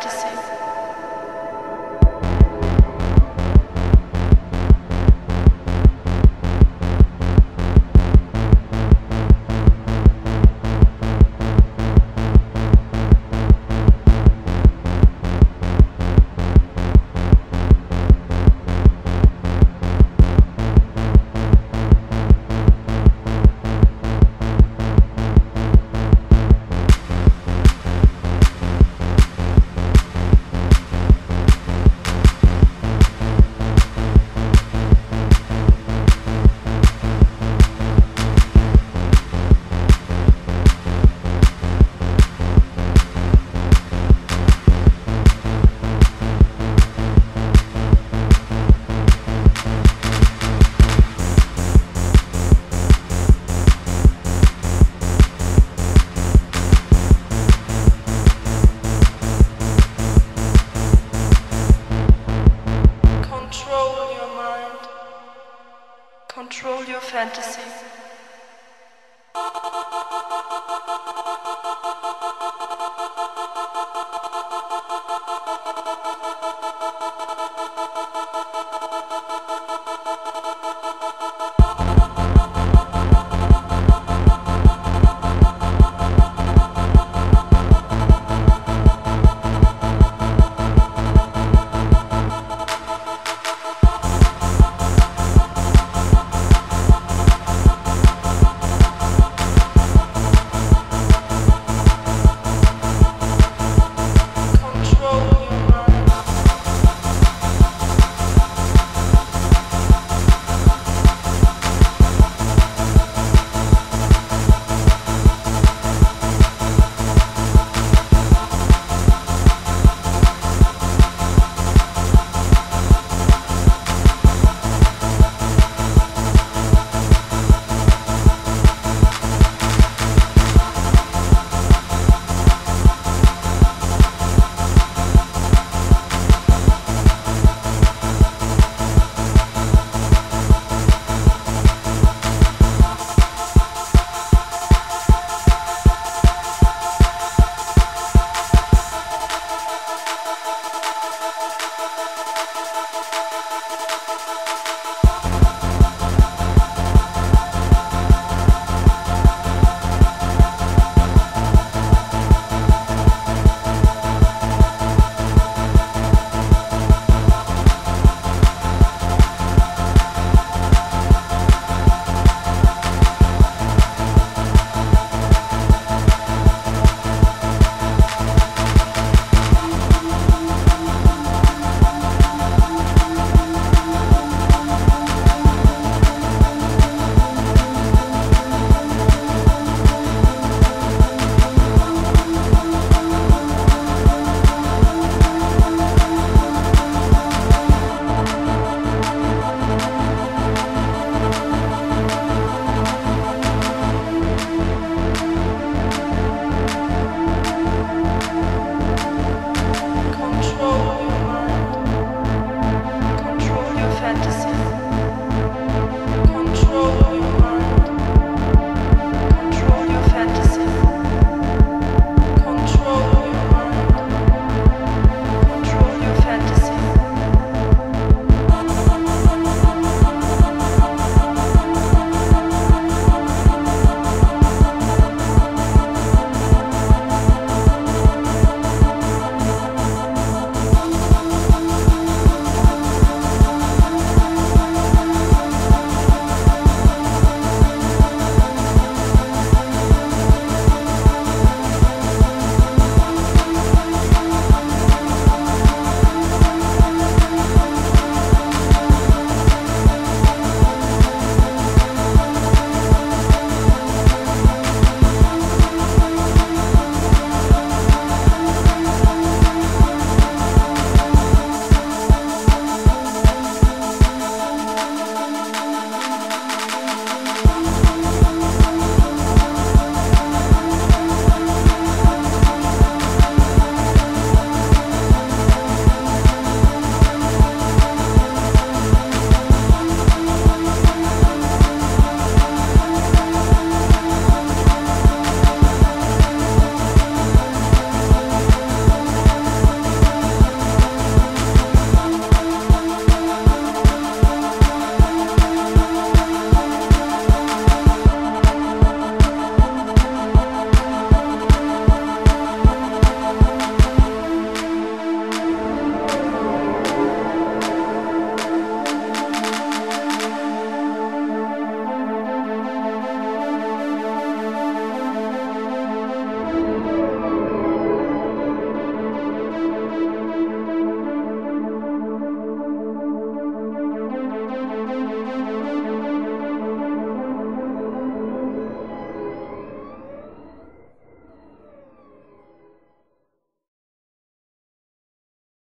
fantasy. Fantasy.